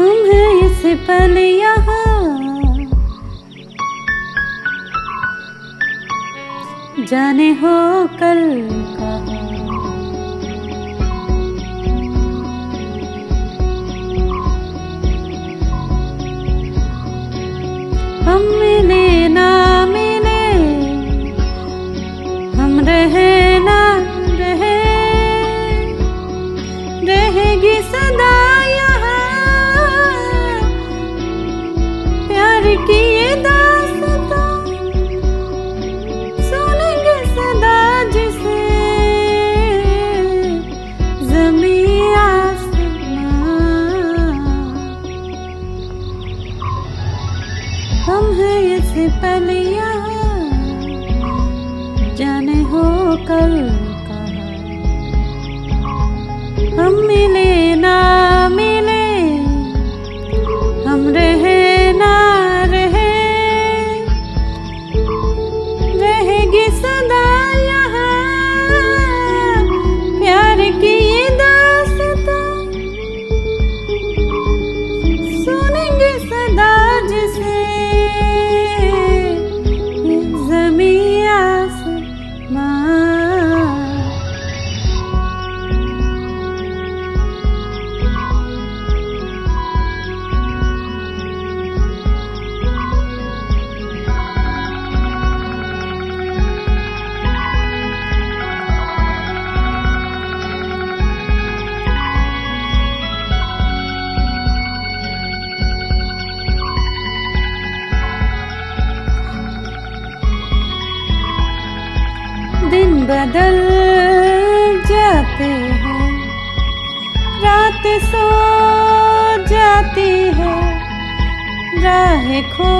हम हैं इस पल यहाँ। जाने हो कल कहा। से पलिया जाने हो कल कहा। हम बदल जाते हैं। रात सो जाती है। राह खो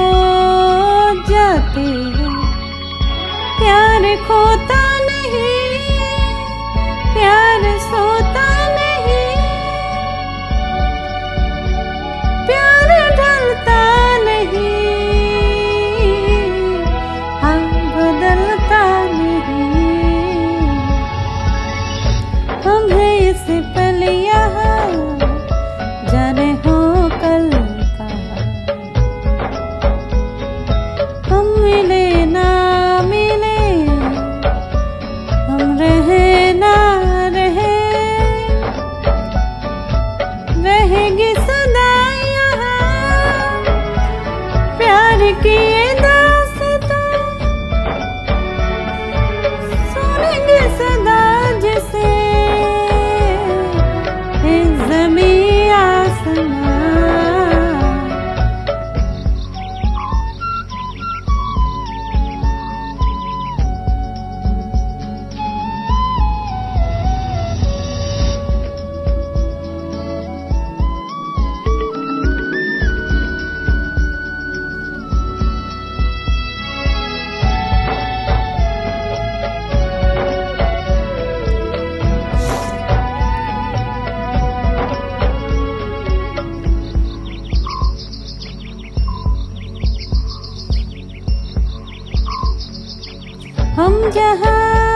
हम जहाँ